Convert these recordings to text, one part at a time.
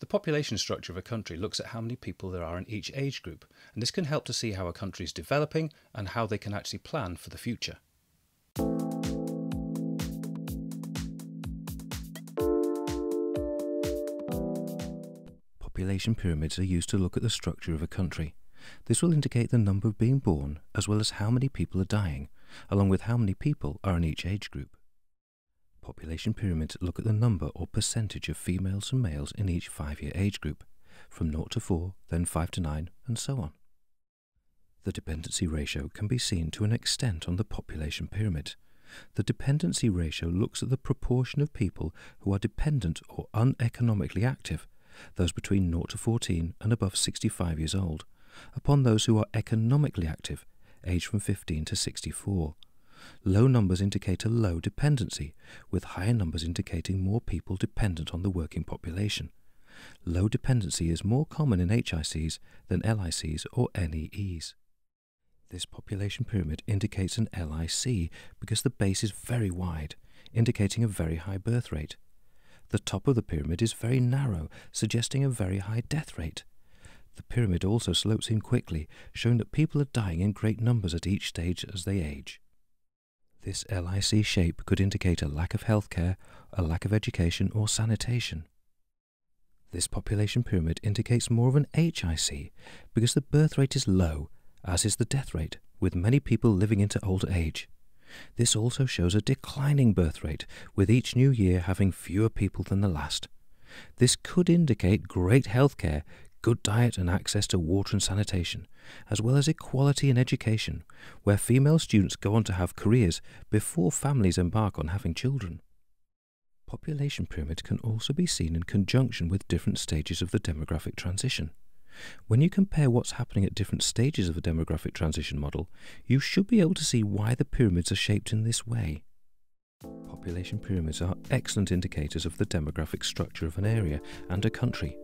The population structure of a country looks at how many people there are in each age group, and this can help to see how a country is developing and how they can actually plan for the future. Population pyramids are used to look at the structure of a country. This will indicate the number of being born as well as how many people are dying, along with how many people are in each age group. Population pyramids look at the number or percentage of females and males in each five-year age group, from 0 to 4, then 5 to 9, and so on. The dependency ratio can be seen to an extent on the population pyramid. The dependency ratio looks at the proportion of people who are dependent or uneconomically active, those between 0 to 14 and above 65 years old, upon those who are economically active, aged from 15 to 64. Low numbers indicate a low dependency, with higher numbers indicating more people dependent on the working population. Low dependency is more common in HICs than LICs or NEEs. This population pyramid indicates an LIC because the base is very wide, indicating a very high birth rate. The top of the pyramid is very narrow, suggesting a very high death rate. The pyramid also slopes in quickly, showing that people are dying in great numbers at each stage as they age. This LIC shape could indicate a lack of healthcare, a lack of education or sanitation. This population pyramid indicates more of an HIC because the birth rate is low, as is the death rate, with many people living into older age. This also shows a declining birth rate, with each new year having fewer people than the last. This could indicate great healthcare good diet and access to water and sanitation, as well as equality in education, where female students go on to have careers before families embark on having children. Population pyramids can also be seen in conjunction with different stages of the demographic transition. When you compare what's happening at different stages of the demographic transition model, you should be able to see why the pyramids are shaped in this way. Population pyramids are excellent indicators of the demographic structure of an area and a country,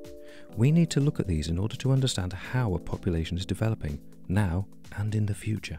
we need to look at these in order to understand how a population is developing now and in the future.